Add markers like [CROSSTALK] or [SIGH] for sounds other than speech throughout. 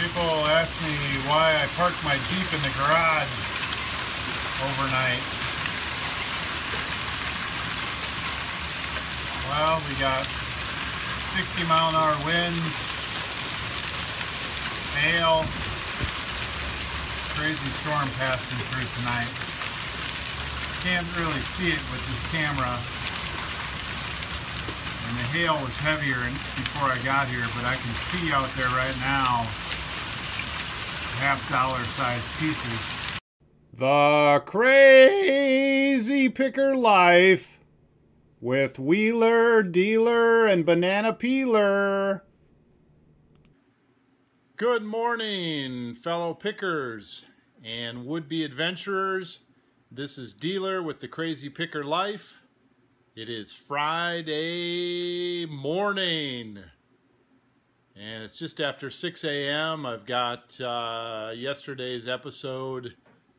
People ask me why I parked my Jeep in the garage overnight. Well, we got 60 mile an hour winds, hail, crazy storm passing through tonight. Can't really see it with this camera. And the hail was heavier before I got here, but I can see out there right now half dollar size pieces. The Crazy Picker Life with Wheeler, Dealer, and Banana Peeler. Good morning, fellow pickers and would-be adventurers. This is Dealer with the Crazy Picker Life. It is Friday morning and it's just after 6 a.m. I've got uh, yesterday's episode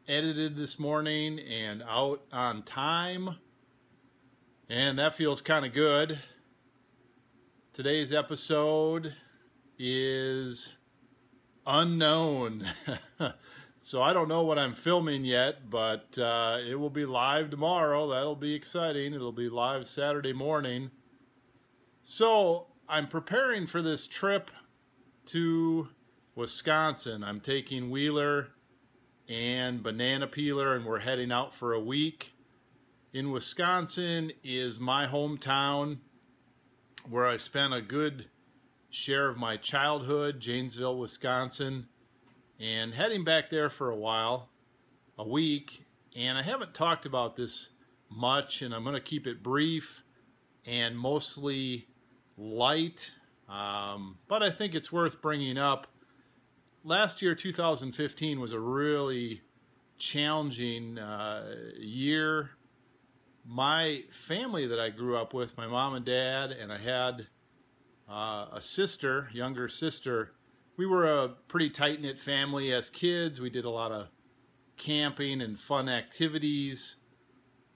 edited this morning and out on time and that feels kind of good. Today's episode is unknown. [LAUGHS] so I don't know what I'm filming yet, but uh, it will be live tomorrow. That'll be exciting. It'll be live Saturday morning. So I'm preparing for this trip to Wisconsin. I'm taking Wheeler and Banana Peeler and we're heading out for a week. In Wisconsin is my hometown where I spent a good share of my childhood, Janesville, Wisconsin, and heading back there for a while, a week, and I haven't talked about this much, and I'm going to keep it brief and mostly light, um, but I think it's worth bringing up. Last year, 2015, was a really challenging uh, year. My family that I grew up with, my mom and dad, and I had uh, a sister, younger sister. We were a pretty tight-knit family as kids. We did a lot of camping and fun activities,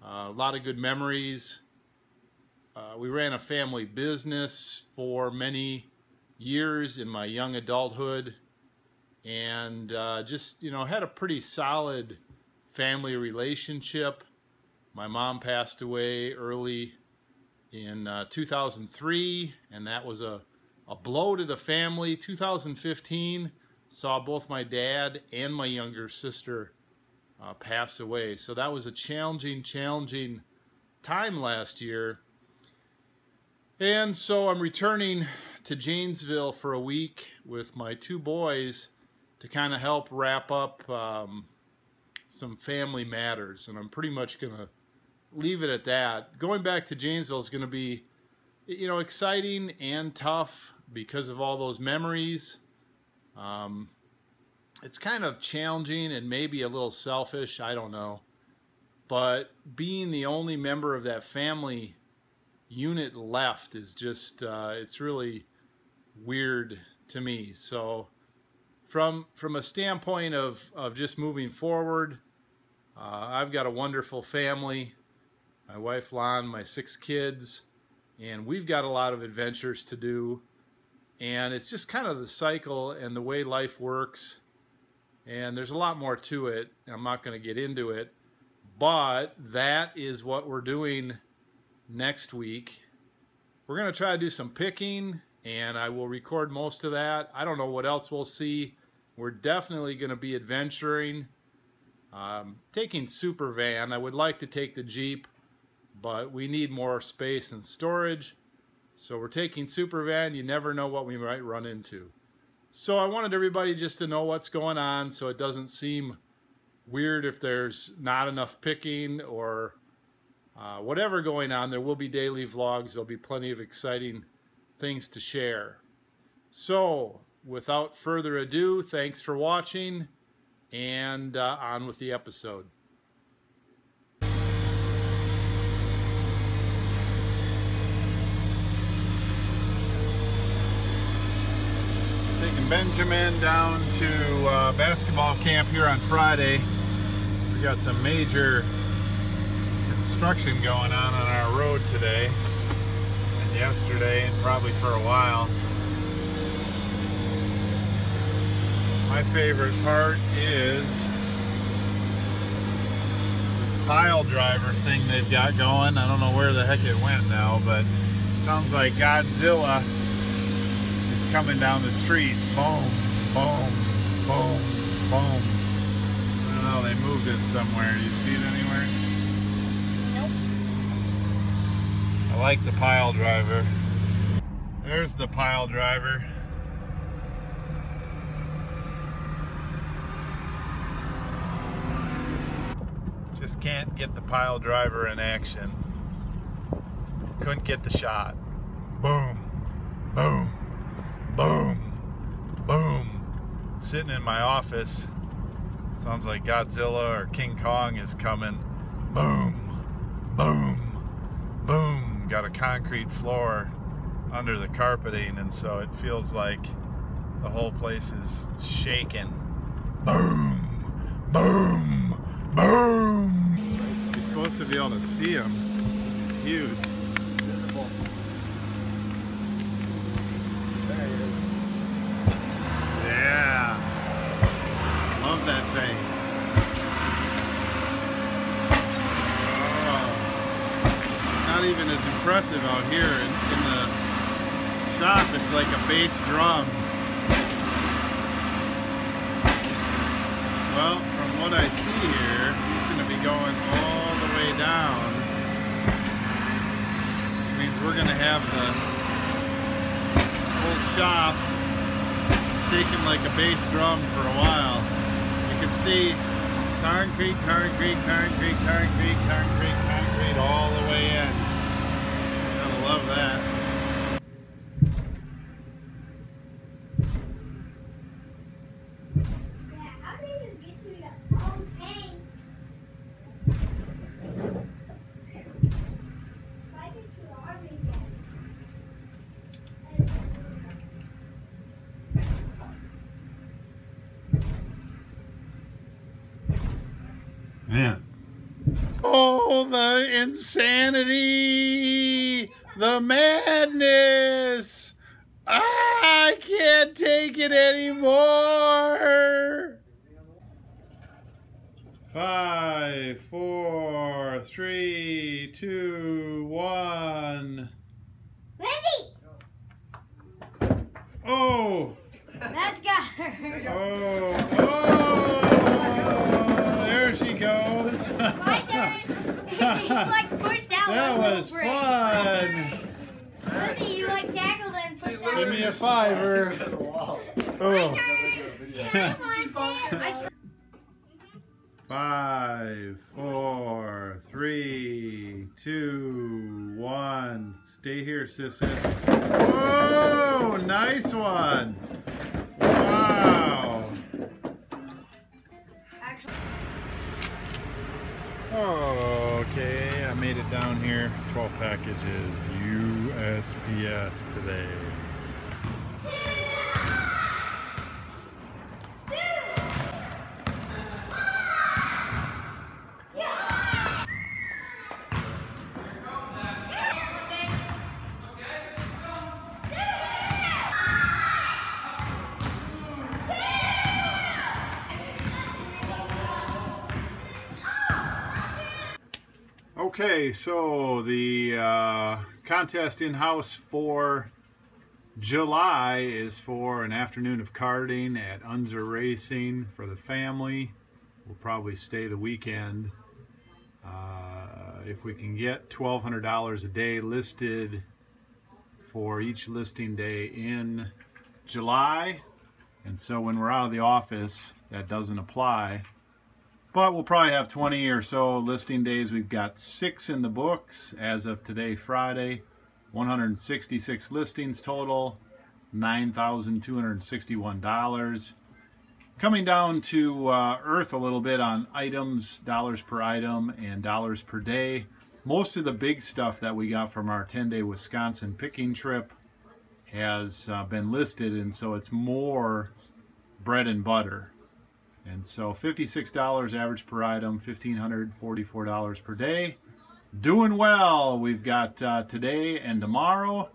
uh, a lot of good memories. Uh, we ran a family business for many years in my young adulthood and uh, just, you know, had a pretty solid family relationship. My mom passed away early in uh, 2003, and that was a, a blow to the family. 2015 saw both my dad and my younger sister uh, pass away. So that was a challenging, challenging time last year. And so I'm returning to Janesville for a week with my two boys to kind of help wrap up um, some family matters. And I'm pretty much going to leave it at that. Going back to Janesville is going to be, you know, exciting and tough because of all those memories. Um, it's kind of challenging and maybe a little selfish. I don't know. But being the only member of that family unit left is just, uh, it's really weird to me. So from, from a standpoint of, of just moving forward, uh, I've got a wonderful family my wife Lon, my six kids, and we've got a lot of adventures to do. And it's just kind of the cycle and the way life works. And there's a lot more to it. I'm not going to get into it. But that is what we're doing next week. We're going to try to do some picking, and I will record most of that. I don't know what else we'll see. We're definitely going to be adventuring. Um, taking Super Van. I would like to take the Jeep but we need more space and storage. So we're taking super van. You never know what we might run into. So I wanted everybody just to know what's going on so it doesn't seem weird if there's not enough picking or uh, whatever going on. There will be daily vlogs. There'll be plenty of exciting things to share. So without further ado, thanks for watching and uh, on with the episode. Taking Benjamin down to uh, basketball camp here on Friday. We got some major construction going on on our road today and yesterday and probably for a while. My favorite part is this pile driver thing they've got going. I don't know where the heck it went now, but it sounds like Godzilla is coming down the street. Boom, boom, boom, boom. I don't know, they moved it somewhere. Do you see it anywhere? Nope. I like the pile driver. There's the pile driver. Just can't get the pile driver in action. Couldn't get the shot. Boom, boom, boom, boom. Sitting in my office. Sounds like Godzilla or King Kong is coming. Boom, boom, boom. Got a concrete floor under the carpeting, and so it feels like the whole place is shaking. Boom, boom, boom. You're supposed to be able to see him. He's huge. Yeah. Love that thing. Oh. Not even as impressive out here in, in the shop. It's like a bass drum. Well, from what I see here, he's going to be going all the way down. Which means we're going to have the whole shop shaking like a bass drum for a while. You can see concrete, concrete, concrete, concrete, concrete, concrete all the way in. Love that. Yeah, how did you get through the whole tank? I get to the army again. Man. Oh, the insanity! The madness! I can't take it anymore! Five, four, three, two, one. Lizzie! Oh! That's got her. Oh! Oh! There she goes! Turn. you [LAUGHS] [LAUGHS] like pushed That one was little brick. fun! Lizzie, you like tackled and pushed out. Give me a fiver. Oh. oh. Yeah, come on, Sam. I Five, four, three, two, one. Stay here, sister. Whoa! Packages, USPS today. Okay, so the uh, contest in house for July is for an afternoon of karting at Unser Racing for the family. We'll probably stay the weekend. Uh, if we can get $1,200 a day listed for each listing day in July, and so when we're out of the office, that doesn't apply. But we'll probably have 20 or so listing days. We've got six in the books as of today, Friday. 166 listings total, $9,261. Coming down to uh, earth a little bit on items, dollars per item, and dollars per day. Most of the big stuff that we got from our 10-day Wisconsin picking trip has uh, been listed, and so it's more bread and butter. And so $56 average per item, $1,544 per day. Doing well. We've got uh, today and tomorrow.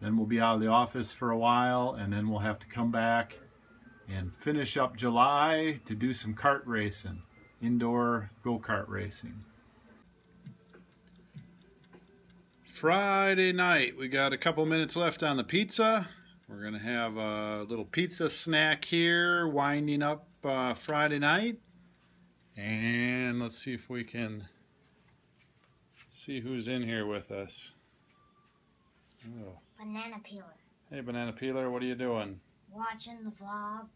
Then we'll be out of the office for a while, and then we'll have to come back and finish up July to do some kart racing, indoor go-kart racing. Friday night, we got a couple minutes left on the pizza. We're going to have a little pizza snack here, winding up uh, Friday night. And let's see if we can see who's in here with us. Oh. Banana peeler. Hey, Banana Peeler, what are you doing? Watching the vlog.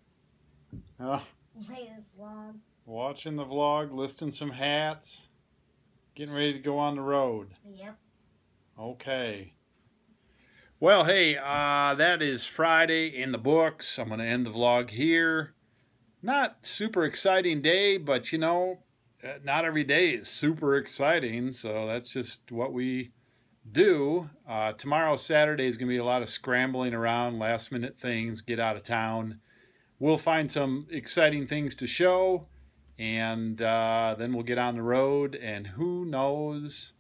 Oh, Later vlog. watching the vlog, listing some hats, getting ready to go on the road. Yep. Okay. Well, hey, uh, that is Friday in the books. I'm going to end the vlog here. Not super exciting day, but you know, uh, not every day is super exciting, so that's just what we do. Uh, tomorrow, Saturday, is going to be a lot of scrambling around, last minute things, get out of town. We'll find some exciting things to show, and uh, then we'll get on the road, and who knows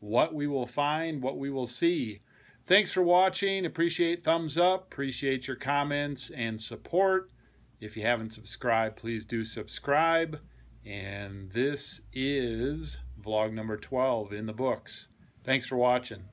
what we will find, what we will see. Thanks for watching. Appreciate thumbs up. Appreciate your comments and support. If you haven't subscribed, please do subscribe. And this is vlog number 12 in the books. Thanks for watching.